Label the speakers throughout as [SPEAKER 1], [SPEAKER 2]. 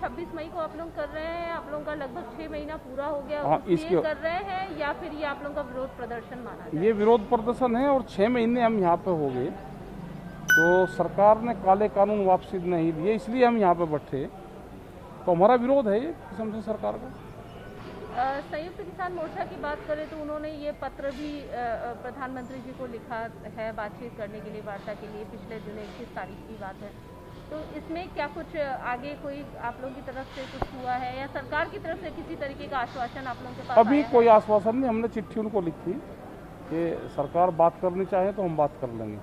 [SPEAKER 1] 26 मई को आप लोग कर रहे हैं आप लोगों का लगभग छह महीना पूरा हो गया
[SPEAKER 2] हाँ, इसके-
[SPEAKER 1] कर रहे हैं या फिर ये आप लोगों का विरोध प्रदर्शन माना जाए?
[SPEAKER 2] ये विरोध प्रदर्शन है और छह महीने हम यहाँ पे हो गए। तो सरकार ने काले कानून वापसी नहीं दिए इसलिए हम यहाँ पे बैठे तो हमारा विरोध है ये किस्म से सरकार का।
[SPEAKER 1] संयुक्त किसान मोर्चा की बात करें तो उन्होंने ये पत्र भी प्रधानमंत्री जी को लिखा है बातचीत करने के लिए वार्ता के लिए। पिछले दिन इक्कीस तारीख की बात है। तो इसमें क्या कुछ आगे कोई आप लोगों की तरफ़ से कुछ हुआ है या सरकार की तरफ़ से किसी तरीके का आश्वासन आप लोगों के पास
[SPEAKER 2] अभी कोई आश्वासन नहीं हमने चिट्ठी उनको लिखी कि सरकार बात करनी चाहे तो हम बात कर लेंगे।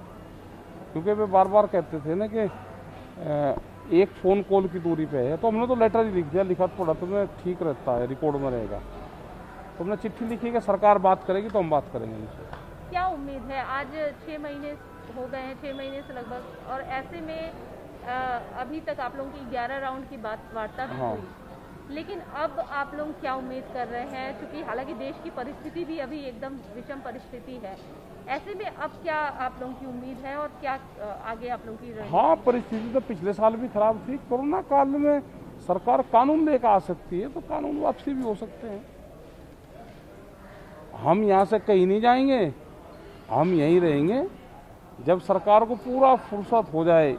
[SPEAKER 2] क्योंकि वे बार बार कहते थे ना कि एक फ़ोन कॉल की दूरी पे है तो हमने तो लेटर ही लिख दिया लिखा थोड़ा तो मैं ठीक रहता है रिकॉर्ड में रहेगा। तो हमने चिट्ठी लिखी कि सरकार बात करेगी तो हम बात करेंगे उनसे
[SPEAKER 1] क्या उम्मीद है? आज छः महीने हो गए हैं छः महीने से लगभग और ऐसे में अभी तक आप लोगों की ग्यारह राउंड की बात वार्ता भी
[SPEAKER 2] हाँ।
[SPEAKER 1] हुई। लेकिन अब आप लोग क्या उम्मीद कर रहे हैं? क्योंकि हालाँकि देश की परिस्थिति भी अभी एकदम विषम परिस्थिति है। ऐसे में अब क्या आप लोगों की उम्मीद है और क्या आगे आप लोगों की
[SPEAKER 2] हाँ? परिस्थिति तो पिछले साल भी खराब थी। कोरोना काल में सरकार कानून लेकर आ सकती है तो कानून वापसी भी हो सकते हैं। हम यहाँ से कहीं नहीं जाएँगे हम यहीं रहेंगे। जब सरकार को पूरा फुर्सत हो जाए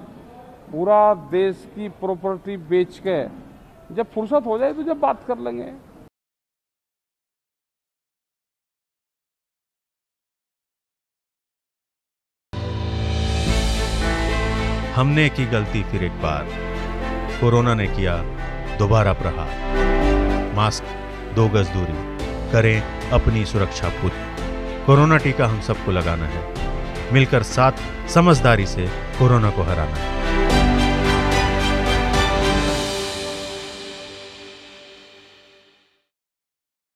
[SPEAKER 2] पूरा देश की प्रॉपर्टी बेच के जब फुर्सत हो जाए तो जब बात कर लेंगे।
[SPEAKER 3] हमने की गलती फिर एक बार। कोरोना ने किया दोबारा प्रहार। मास्क, दो गज दूरी। करें अपनी सुरक्षा पूरी। कोरोना टीका हम सबको लगाना है। मिलकर साथ समझदारी से कोरोना को हराना है।